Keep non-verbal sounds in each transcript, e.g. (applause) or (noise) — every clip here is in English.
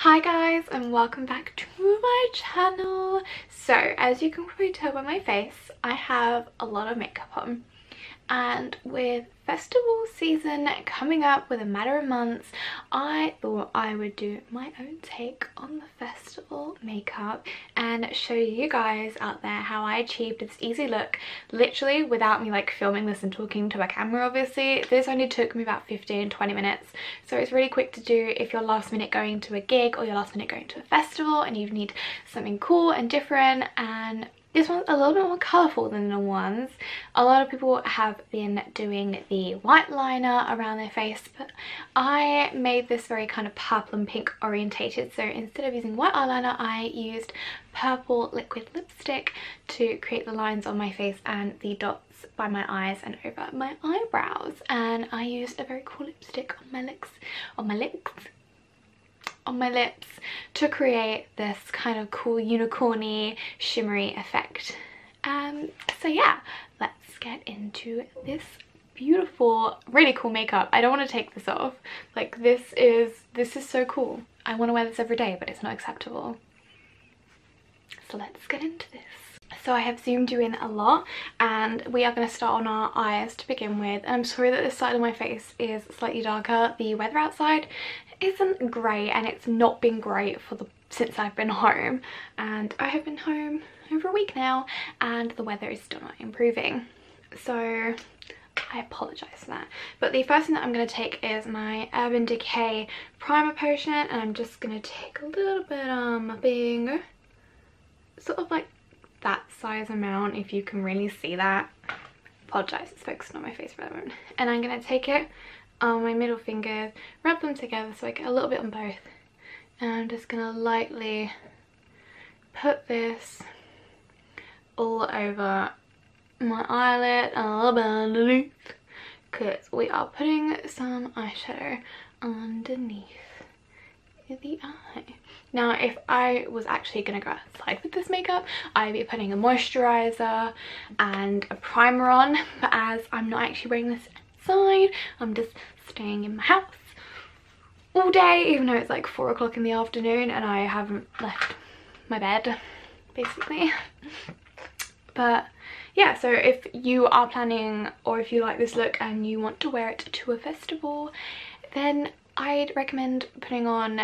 Hi guys and welcome back to my channel. So as you can probably tell by my face, I have a lot of makeup on and with festival season coming up with a matter of months I thought I would do my own take on the festival makeup and show you guys out there how I achieved this easy look literally without me like filming this and talking to a camera obviously. This only took me about 15 20 minutes. So it's really quick to do if you're last minute going to a gig or you're last minute going to a festival and you need something cool and different and this one's a little bit more colourful than the ones. A lot of people have been doing the white liner around their face, but I made this very kind of purple and pink orientated. So instead of using white eyeliner, I used purple liquid lipstick to create the lines on my face and the dots by my eyes and over my eyebrows. And I used a very cool lipstick on my lips, on my lips, on my lips to create this kind of cool unicorny shimmery effect. Um, so yeah, let's get into this beautiful, really cool makeup. I don't want to take this off. Like this is, this is so cool. I want to wear this every day, but it's not acceptable. So let's get into this. So I have zoomed you in a lot and we are going to start on our eyes to begin with. And I'm sorry that this side of my face is slightly darker. The weather outside isn't great and it's not been great for the since I've been home. And I have been home over a week now and the weather is still not improving. So I apologise for that. But the first thing that I'm going to take is my Urban Decay primer potion and I'm just going to take a little bit um, on my finger sort of like that size amount if you can really see that. Apologise it's focusing on my face for a moment. And I'm going to take it on my middle fingers, rub them together so I get a little bit on both. And I'm just going to lightly put this all over my eyelid and a little bit underneath because we are putting some eyeshadow underneath the eye. Now if I was actually going to go outside with this makeup I'd be putting a moisturiser and a primer on but as I'm not actually wearing this outside. I'm just staying in my house all day even though it's like four o'clock in the afternoon and I haven't left my bed basically. But yeah, so if you are planning or if you like this look and you want to wear it to a festival, then I'd recommend putting on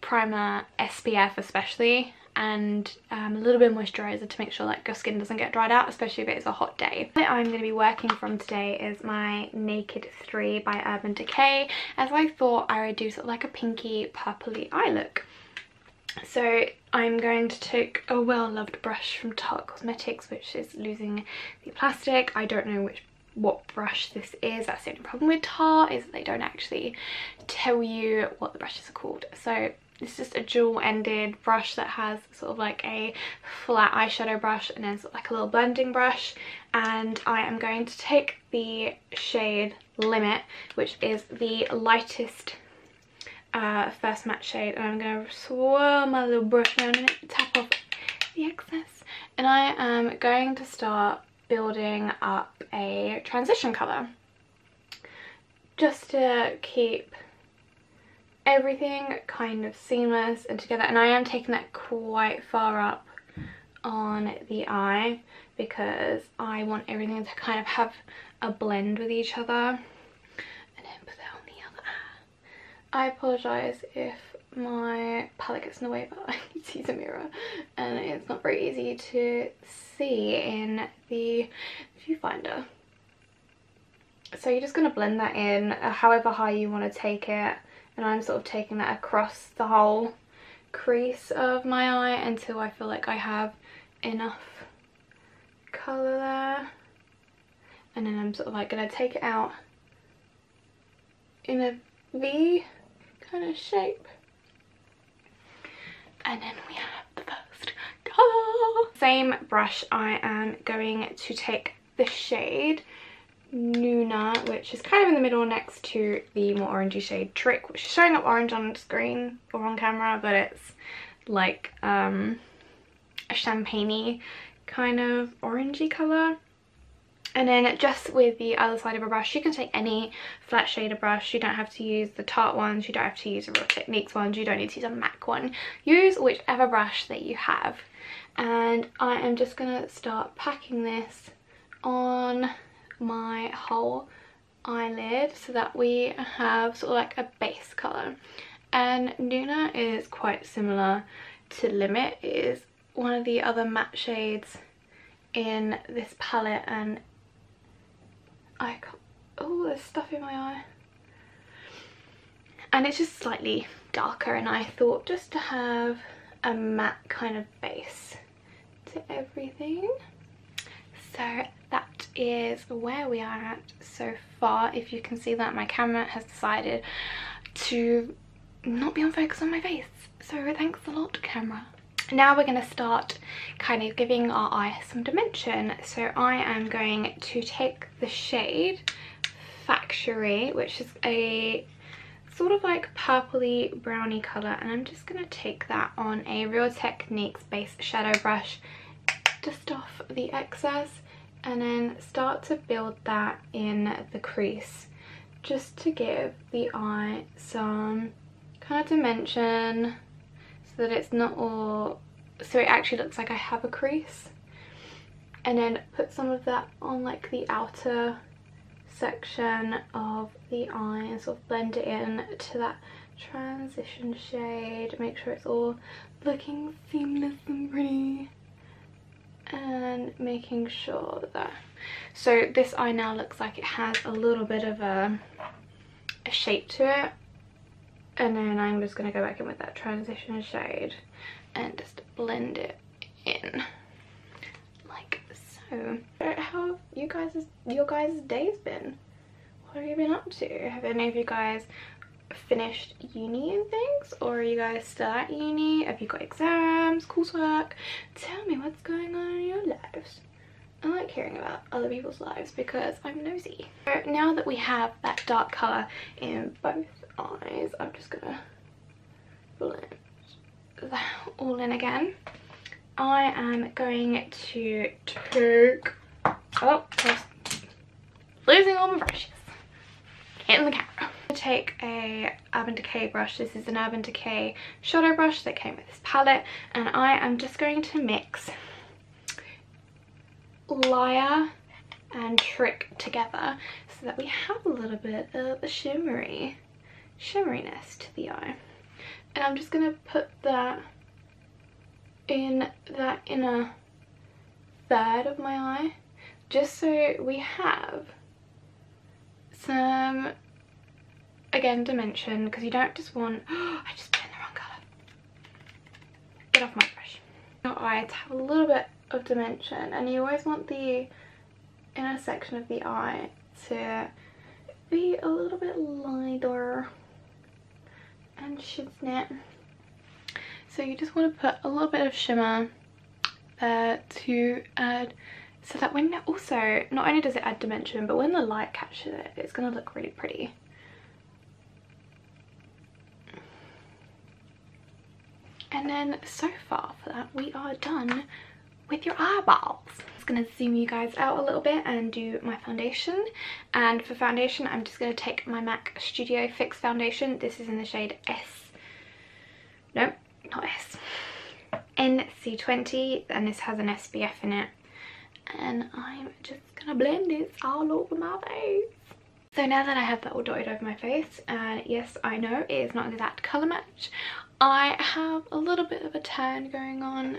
primer SPF especially and um, a little bit of moisturizer to make sure like your skin doesn't get dried out especially if it's a hot day. What I'm going to be working from today is my Naked 3 by Urban Decay as I thought I would do sort of like a pinky purpley eye look. So I'm going to take a well-loved brush from Tarte Cosmetics which is losing the plastic. I don't know which what brush this is. That's the only problem with Tarte is they don't actually tell you what the brushes are called. So it's just a dual ended brush that has sort of like a flat eyeshadow brush and then sort of like a little blending brush. And I am going to take the shade Limit which is the lightest uh, first matte shade. And I'm going to swirl my little brush around and tap off the excess. And I am going to start building up a transition colour. Just to keep everything kind of seamless and together and I am taking that quite far up on the eye because I want everything to kind of have a blend with each other and then put that on the other eye. I apologise if my palette gets in the way but (laughs) I need to use a mirror and it's not very easy to see in the viewfinder. So you're just going to blend that in however high you want to take it and I'm sort of taking that across the whole crease of my eye until I feel like I have enough colour there and then I'm sort of like going to take it out in a V kind of shape and then we have the first colour. Same brush I am going to take the shade Nooner, which is kind of in the middle next to the more orangey shade Trick, which is showing up orange on screen or on camera, but it's like um, a champagne kind of orangey colour. And then just with the other side of a brush, you can take any flat shader brush. You don't have to use the Tarte ones. You don't have to use the Real Techniques ones. You don't need to use a MAC one. Use whichever brush that you have. And I am just going to start packing this on my whole eyelid so that we have sort of like a base colour. And Nooner is quite similar to Limit. It is one of the other matte shades in this palette and I can't, oh there's stuff in my eye and it's just slightly darker and I thought just to have a matte kind of base to everything so that is where we are at so far. If you can see that my camera has decided to not be on focus on my face. So thanks a lot camera. Now we're going to start kind of giving our eye some dimension. So I am going to take the shade Factory, which is a sort of like purpley browny colour and I'm just going to take that on a Real Techniques base shadow brush dust off the excess and then start to build that in the crease. Just to give the eye some kind of dimension so that it's not all so it actually looks like I have a crease. And then put some of that on like the outer section of the eye and sort of blend it in to that transition shade. Make sure it's all looking seamless and pretty and making sure that so this eye now looks like it has a little bit of a, a shape to it and then I'm just going to go back in with that transition shade and just blend it in like so. How have you guys your guys' days been? What have you been up to? Have any of you guys finished uni and things or are you guys still at uni? Have you got exams, coursework? Tell me what's going on in your lives. I like hearing about other people's lives because I'm nosy. So now that we have that dark colour in both eyes, I'm just gonna blend that all in again. I am going to take, oh, losing all my brushes, hitting the camera. Take a Urban Decay brush. This is an Urban Decay shadow brush that came with this palette and I am just going to mix Liar and Trick together so that we have a little bit of a shimmery shimmeriness to the eye and I'm just gonna put that in that inner third of my eye just so we have some again dimension because you don't just want oh, (gasps) I just in the wrong colour get off my brush your eye to have a little bit of dimension and you always want the inner section of the eye to be a little bit lighter and Shiznit. So you just want to put a little bit of shimmer there to add so that when also not only does it add dimension but when the light catches it it's going to look really pretty. And then so far for that we are done with your eyeballs. I'm just going to zoom you guys out a little bit and do my foundation. And for foundation, I'm just going to take my MAC Studio Fix foundation. This is in the shade S. No, not S. NC20 and this has an SPF in it. And I'm just going to blend this all over my face. So now that I have that all dotted over my face, and yes, I know it is not exact colour match, I have a little bit of a tan going on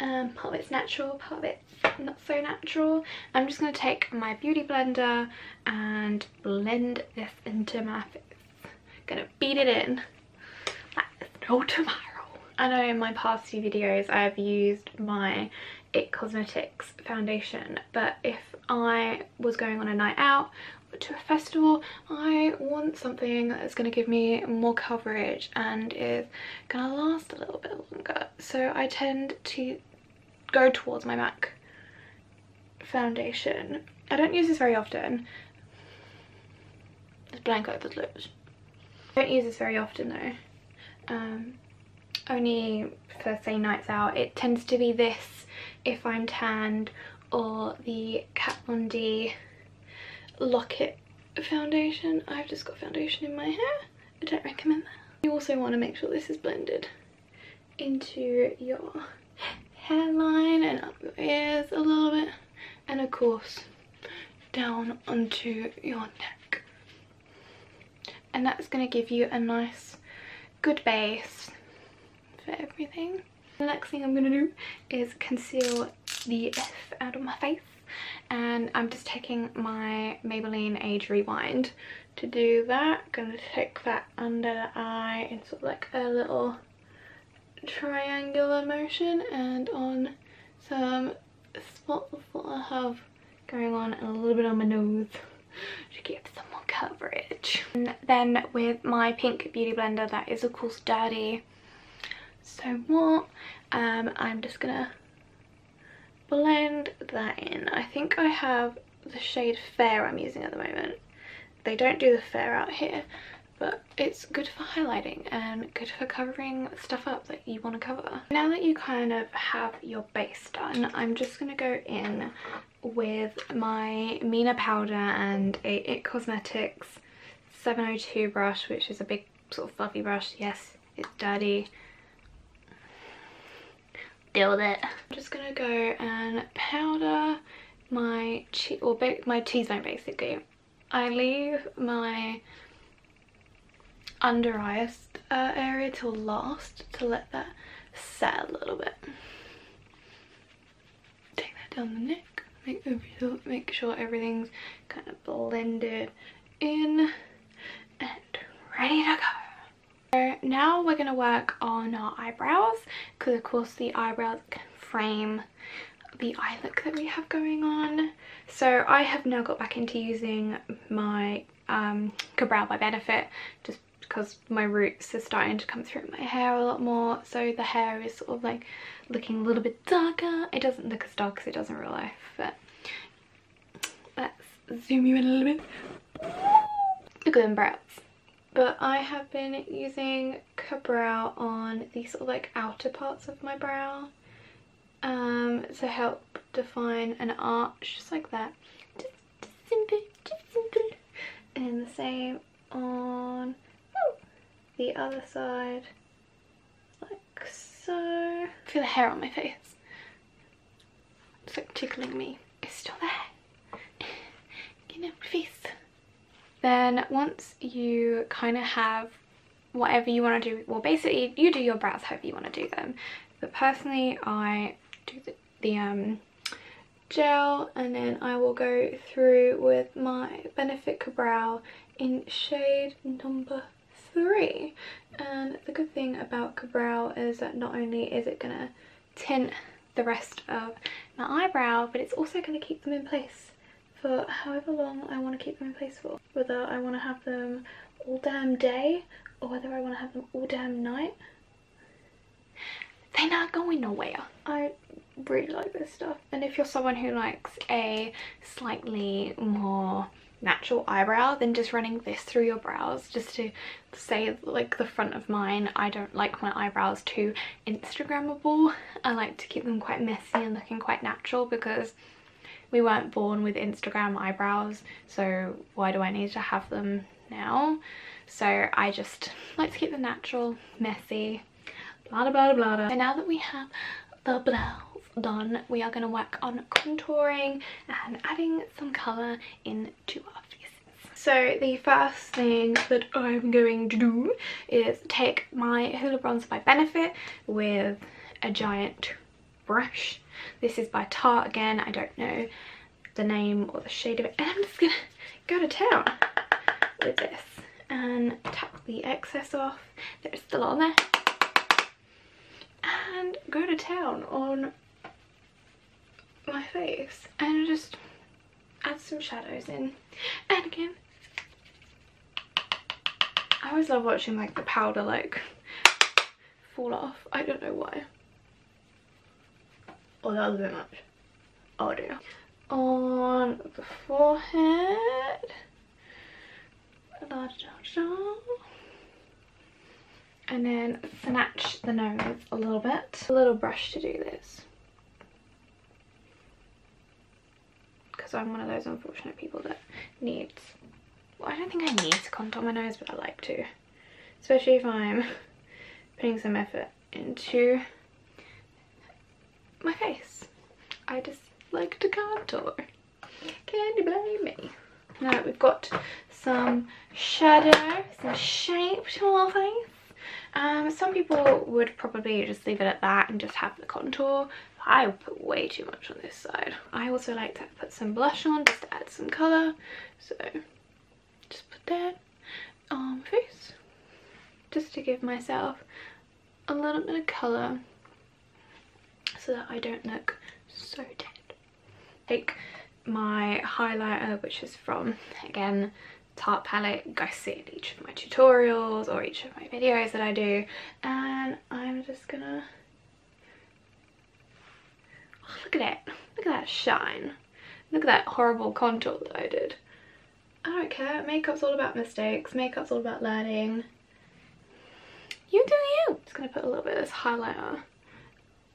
um, part of it's natural, part of it's not so natural. I'm just going to take my beauty blender and blend this into my face. Gonna beat it in no tomorrow. I know in my past few videos I've used my IT Cosmetics foundation but if I was going on a night out to a festival I want something that's going to give me more coverage and is going to last a little bit longer so I tend to go towards my MAC foundation. I don't use this very often. It's blank over the lips. I don't use this very often though. Um, only for say nights out. It tends to be this if I'm tanned or the Kat Von D Lock-It foundation. I've just got foundation in my hair. I don't recommend that. You also want to make sure this is blended into your hairline and up your ears a little bit and of course down onto your neck and that's going to give you a nice good base for everything. The next thing I'm going to do is conceal the F out of my face and I'm just taking my Maybelline Age Rewind to do that. To take that under the eye in sort of like a little triangular motion and on some spots that I have going on and a little bit on my nose to give some more coverage. And then with my pink beauty blender that is of course dirty so what um, I'm just gonna blend that in. I think I have the shade Fair I'm using at the moment. They don't do the Fair out here but it's good for highlighting and good for covering stuff up that you want to cover. Now that you kind of have your base done, I'm just going to go in with my Mina powder and a IT Cosmetics 702 brush, which is a big sort of fluffy brush. Yes, it's dirty. Deal with it. I'm just to go and powder my cheek, or my T-zone basically. I leave my under eyes uh, area till last to let that set a little bit. Take that down the neck, make, make sure everything's kind of blended in and ready to go. So now we're going to work on our eyebrows because of course the eyebrows can frame the eye look that we have going on. So I have now got back into using my um, by Benefit just because my roots are starting to come through my hair a lot more. So the hair is sort of like looking a little bit darker. It doesn't look as dark as it does in real life but let's zoom you in a little bit. Look at them brows but I have been using Ka-Brow on the sort of like outer parts of my brow um, to help define an arch just like that just, just simple just simple and the same on the other side like so. feel the hair on my face. It's like tickling me. It's still there. (laughs) Out my face. Then once you kind of have whatever you want to do, well basically you do your brows however you want to do them. But personally I do the, the um, gel and then I will go through with my Benefit Ka-Brow in shade number three. And the good thing about Ka-Brow is that not only is it going to tint the rest of my eyebrow, but it's also going to keep them in place for however long I want to keep them in place for. Whether I want to have them all damn day or whether I want to have them all damn night. They're not going nowhere. I really like this stuff. And if you're someone who likes a slightly more natural eyebrow than just running this through your brows just to say like the front of mine I don't like my eyebrows too instagrammable I like to keep them quite messy and looking quite natural because we weren't born with instagram eyebrows so why do I need to have them now so I just like to keep them natural messy blah blah blah blah and now that we have the brows done we are going to work on contouring and adding some colour into our faces. So the first thing that I'm going to do is take my Hoola Bronzer by Benefit with a giant brush. This is by Tarte again, I don't know the name or the shade of it. And I'm just gonna (laughs) go to town with this and tap the excess off. There's still on there. And go to town on my face. And just add some shadows in. And again I always love watching like the powder like fall off. I don't know why oh that was a bit much oh dear on the forehead. And then snatch the nose a little bit. A little brush to do this. Because I'm one of those unfortunate people that needs well I don't think I need to contour my nose but I like to. Especially if I'm (laughs) putting some effort into my face I just like to contour can you blame me now we've got some shadow some shape to our face um, some people would probably just leave it at that and just have the contour. I put way too much on this side. I also like to put some blush on just to add some colour. So just put that on my face. Just to give myself a little bit of colour so that I don't look so dead. Take my highlighter which is from again Tarte palette. You guys see it in each of my tutorials or each of my videos that I do. And I'm just gonna oh, look at it. Look at that shine. Look at that horrible contour that I did. I don't care. Makeup's all about mistakes. Makeup's all about learning. You do you. Just gonna put a little bit of this highlighter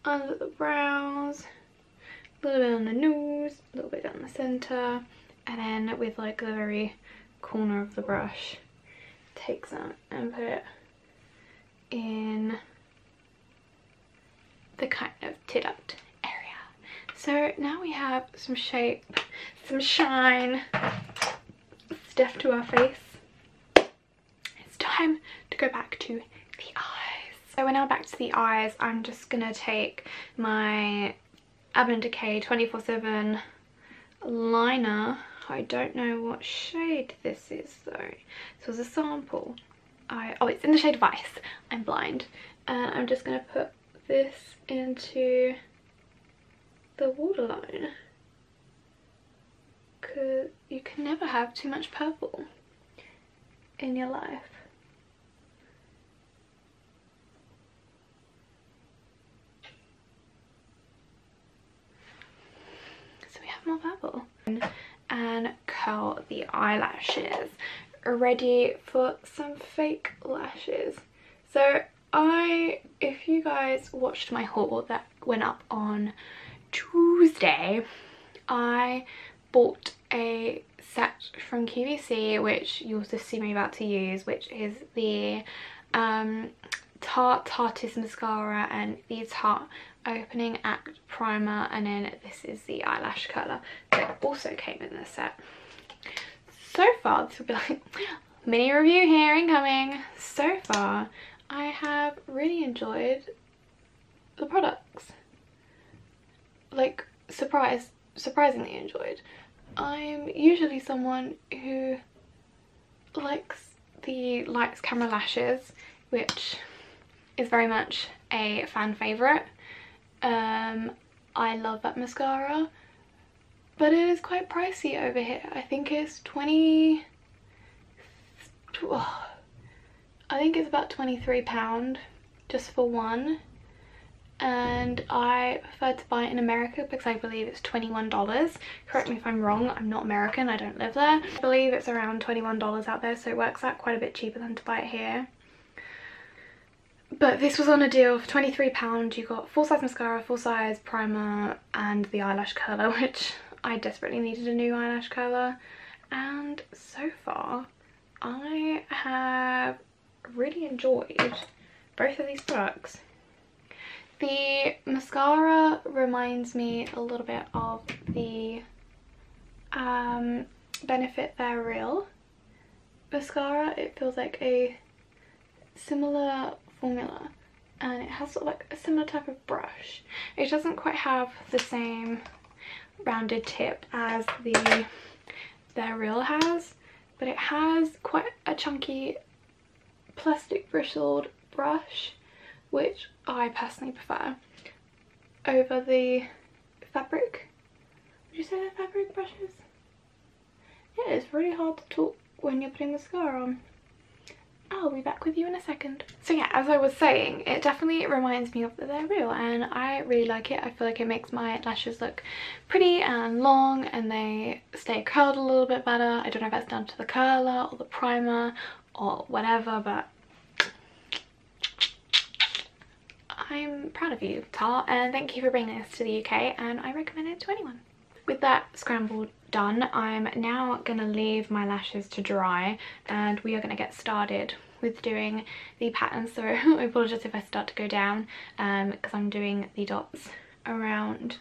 under the brows a little bit on the nose a little bit down the center and then with like the very corner of the brush, take some and put it in the kind of tit up area. So now we have some shape, some shine, stuff to our face. It's time to go back to. So we're now back to the eyes. I'm just gonna take my Urban Decay 24-7 liner I don't know what shade this is though. So as a sample, I oh it's in the shade of Ice. I'm blind. And I'm just going to put this into the waterline. Because you can never have too much purple in your life. So we have more purple and curl the eyelashes. Ready for some fake lashes. So I, if you guys watched my haul that went up on Tuesday, I bought a set from QVC which you'll just see me about to use which is the um, Tarte Tartiest Mascara and the Tarte Opening Act Primer and then this is the eyelash curler that also came in this set. So far, this will be like (laughs) mini review here incoming. So far, I have really enjoyed the products. Like, surprise, surprisingly enjoyed. I'm usually someone who likes the Lights Camera Lashes, which is very much a fan favourite. Um, I love that mascara, but it is quite pricey over here. I think it's 20... Oh, I think it's about £23 just for one and I prefer to buy it in America because I believe it's $21. Correct me if I'm wrong, I'm not American, I don't live there. I believe it's around $21 out there so it works out quite a bit cheaper than to buy it here. But this was on a deal for £23. You got full size mascara, full size primer and the eyelash curler (laughs) which I desperately needed a new eyelash curler. And so far I have really enjoyed both of these products. The mascara reminds me a little bit of the um, Benefit They're Real mascara. It feels like a similar formula and it has sort of like a similar type of brush. It doesn't quite have the same rounded tip as the They're Real has, but it has quite a chunky plastic bristled brush, which I personally prefer over the fabric. Would you say they're fabric brushes? Yeah, it's really hard to talk when you're putting the mascara on. I'll be back with you in a second. So yeah, as I was saying, it definitely reminds me of the They're Real and I really like it. I feel like it makes my lashes look pretty and long and they stay curled a little bit better. I don't know if that's down to the curler or the primer or whatever, but I'm proud of you, Tarte, and thank you for bringing this to the UK and I recommend it to anyone. With that scramble done, I'm now to leave my lashes to dry and we are to get started with doing the pattern. So (laughs) I apologise if I start to go down because um, I'm doing the dots around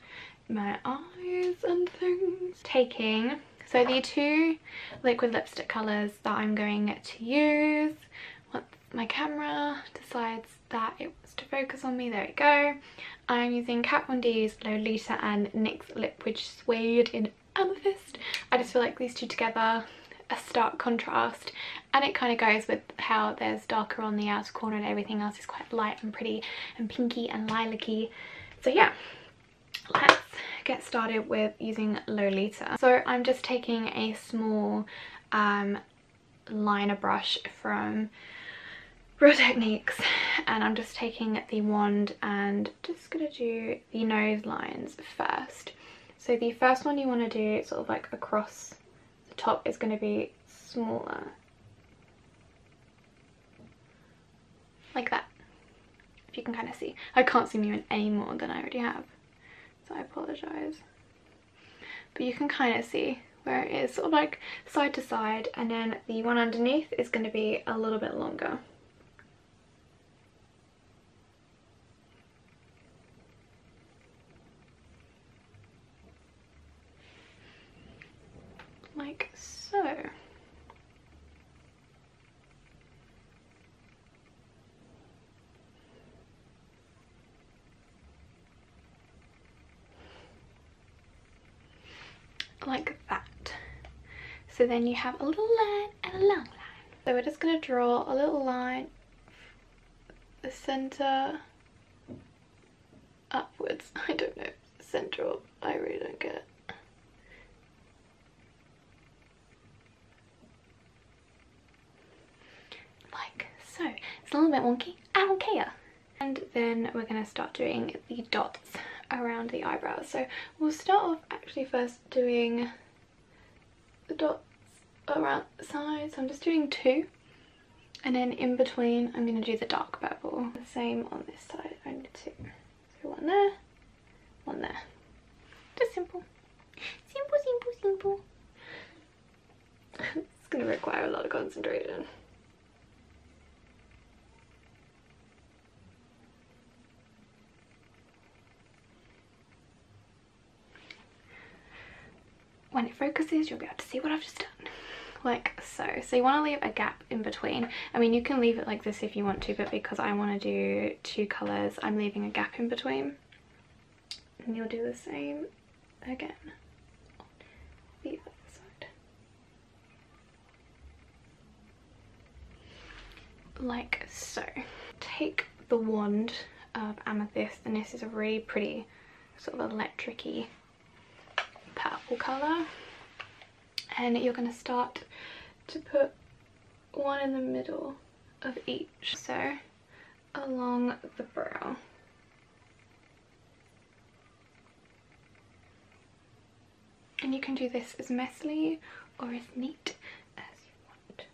my eyes and things. Taking, so the two liquid lipstick colours that I'm going to use once my camera decides that it to focus on me, there we go. I'm using Kat Von D's Lolita and NYX Liquid Suede in Amethyst. I just feel like these two together a stark contrast and it kind of goes with how there's darker on the outer corner and everything else is quite light and pretty and pinky and lilac-y. So yeah, let's get started with using Lolita. So I'm just taking a small um, liner brush from Real Techniques and I'm just taking the wand and just gonna do the nose lines first. So the first one you want to do sort of like across the top is going to be smaller. Like that. If you can kind of see. I can't zoom you in any more than I already have. So I apologise. But you can kind of see where it is sort of like side to side and then the one underneath is going to be a little bit longer. Like so. Like that. So then you have a little line and a long line. So we're just going to draw a little line, the centre upwards. (laughs) I don't know, central, I really don't get it. So it's a little bit wonky, I don't care. And then we're going to start doing the dots around the eyebrows. So we'll start off actually first doing the dots around the sides. So I'm just doing two. And then in between, I'm going to do the dark purple. The same on this side, only two. So one there, one there. Just simple. Simple, simple, simple. (laughs) it's going to require a lot of concentration. When it focuses you'll be able to see what I've just done. Like so so you want to leave a gap in between. I mean you can leave it like this if you want to but because I want to do two colors I'm leaving a gap in between. And you'll do the same again. The other side. Like so. Take the wand of amethyst and this is a really pretty sort of electric-y purple colour. And you're going to start to put one in the middle of each. So along the brow. And you can do this as messily or as neat as you want.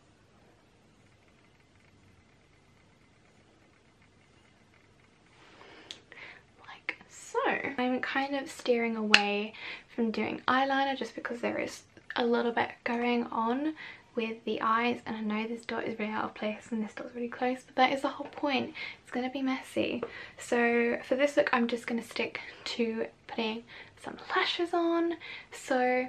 Like so. I'm kind of steering away from doing eyeliner just because there is a little bit going on with the eyes and I know this dot is really out of place and this dot's really close but that is the whole point. It's going to be messy. So for this look I'm just going to stick to putting some lashes on. So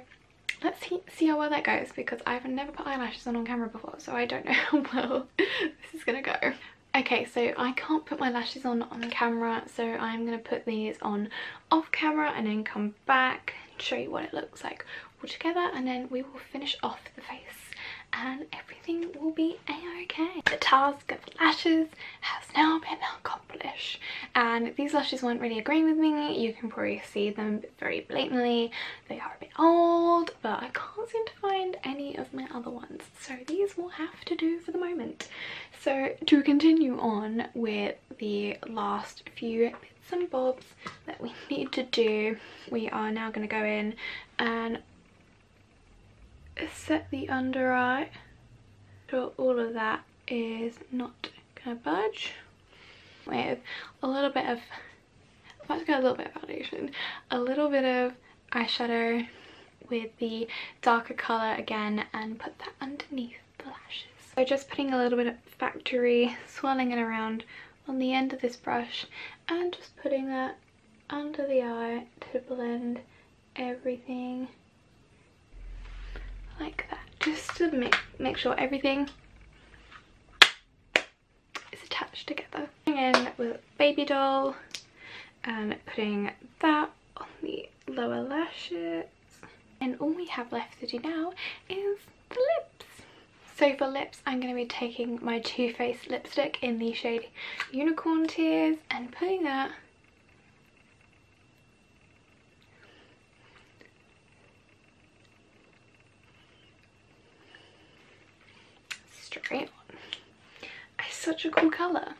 let's see, see how well that goes because I've never put eyelashes on on camera before so I don't know (laughs) how well this is going to go. Okay, so I can't put my lashes on on camera, so I'm going to put these on off camera and then come back show you what it looks like all together and then we will finish off the face and everything will be a-okay. The task of lashes has now been accomplished and these lashes weren't really agreeing with me. You can probably see them very blatantly. They are a bit old but I can't seem to find any of my other ones so these will have to do for the moment. So to continue on with the last few bits and bobs that we (laughs) need to do. We are now going to go in and set the under eye. So all of that is not gonna budge with a little bit of let's get a little bit of foundation. A little bit of eyeshadow with the darker colour again and put that underneath the lashes. So just putting a little bit of factory, swirling it around on the end of this brush and just putting that under the eye to blend everything like that. Just to make make sure everything is attached together. And with baby doll and putting that on the lower lashes. And all we have left to do now is the lips so for lips i'm going to be taking my Too Faced lipstick in the shade unicorn tears and putting that straight on. It's such a cool colour.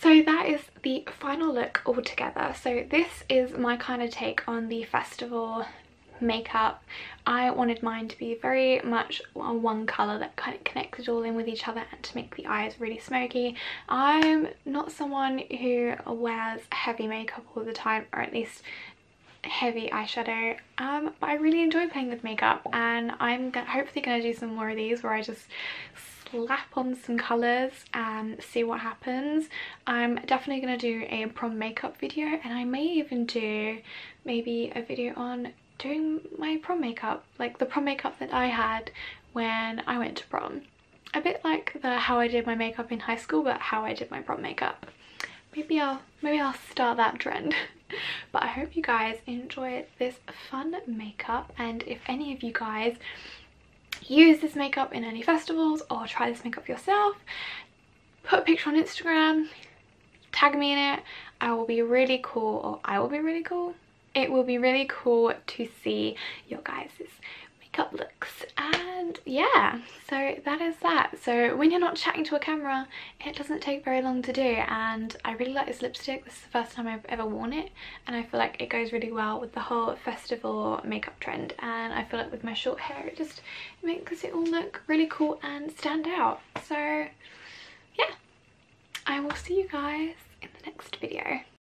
So that is the final look altogether. So this is my kind of take on the festival makeup. I wanted mine to be very much one colour that kind of connected all in with each other and to make the eyes really smoky. I'm not someone who wears heavy makeup all the time or at least heavy eyeshadow um but i really enjoy playing with makeup and i'm gonna, hopefully gonna do some more of these where i just slap on some colors and see what happens i'm definitely gonna do a prom makeup video and i may even do maybe a video on doing my prom makeup like the prom makeup that i had when i went to prom. A bit like the how i did my makeup in high school but how i did my prom makeup. Maybe i'll maybe i'll start that trend. (laughs) But I hope you guys enjoy this fun makeup and if any of you guys use this makeup in any festivals or try this makeup yourself put a picture on Instagram tag me in it. I will be really cool or I will be really cool it will be really cool to see your guys's makeup looks. And yeah so that is that. So when you're not chatting to a camera it doesn't take very long to do. And I really like this lipstick. This is the first time I've ever worn it. And I feel like it goes really well with the whole festival makeup trend. And I feel like with my short hair it just makes it all look really cool and stand out. So yeah. I will see you guys in the next video